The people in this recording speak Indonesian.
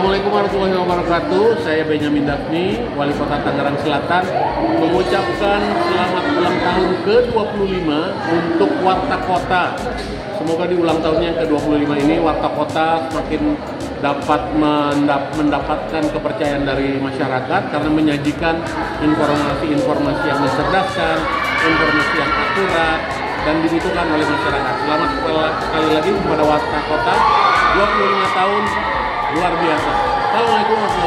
warahmatullahi wabarakatuh. Saya Benyamin Dafni, Wali Kota Tangerang Selatan, mengucapkan selamat ulang tahun ke-25 untuk Warta Kota. Semoga di ulang tahunnya yang ke-25 ini Warta Kota semakin dapat mendapatkan kepercayaan dari masyarakat karena menyajikan informasi-informasi yang mencerdaskan, informasi yang akurat, dan dibutuhkan oleh masyarakat. Selamat sekali lagi kepada Warta Kota, 25 tahun luar biasa. Assalamualaikum warahmatullahi.